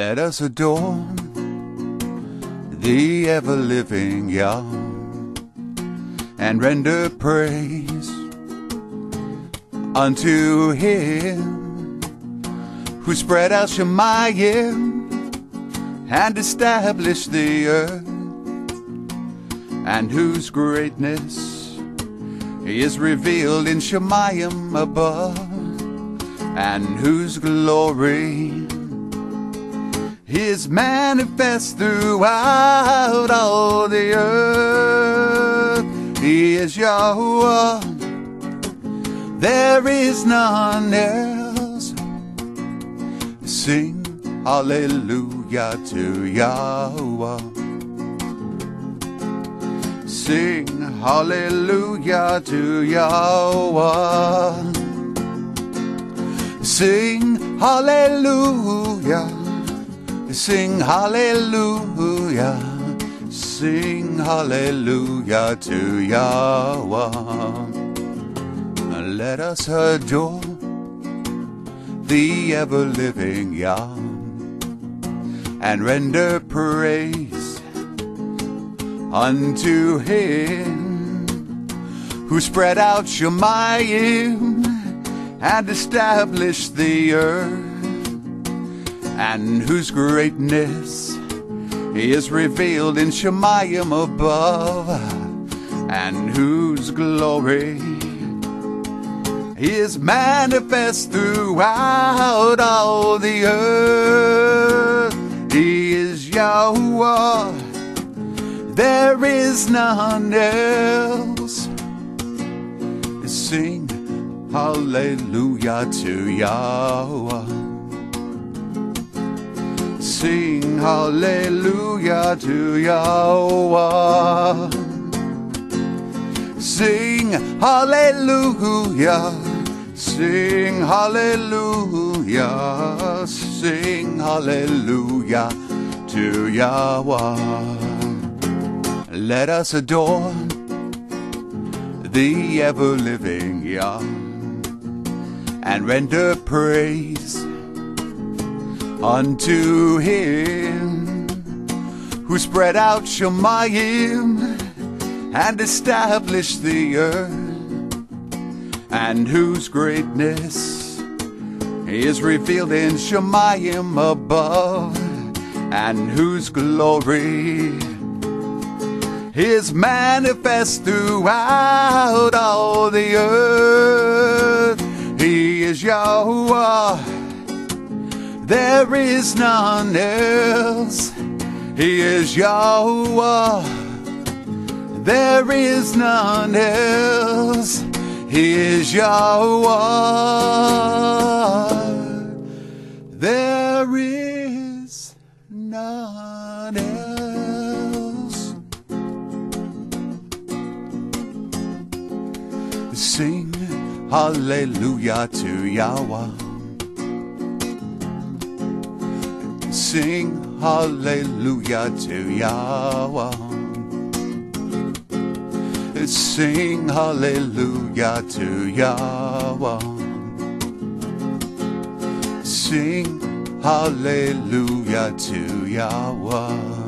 Let us adorn the ever living Yah and render praise unto Him who spread out Shemayim and established the earth and whose greatness is revealed in Shemayim above and whose glory is manifest throughout all the earth. He is Yahweh, there is none else. Sing hallelujah to Yahweh. Sing hallelujah to Yahweh. Sing hallelujah. Sing hallelujah. Sing hallelujah to Yahweh. Let us adore the ever living Yah and render praise unto Him who spread out Shemayim and established the earth and whose greatness is revealed in Shemayim above and whose glory is manifest throughout all the earth. He is Yahweh, there is none else. Sing hallelujah to Yahweh. Sing hallelujah to Yahweh. Sing hallelujah. Sing hallelujah. Sing hallelujah to Yahweh. Let us adore the ever living Yah and render praise unto him who spread out Shemayim and established the earth and whose greatness is revealed in Shemayim above and whose glory is manifest throughout all the earth. He is Yahweh there is none else. He is Yahweh. There is none else. He is Yahweh. There is none else. Sing hallelujah to Yahweh. Sing hallelujah to Yahweh. Sing hallelujah to Yahweh. Sing hallelujah to Yahweh.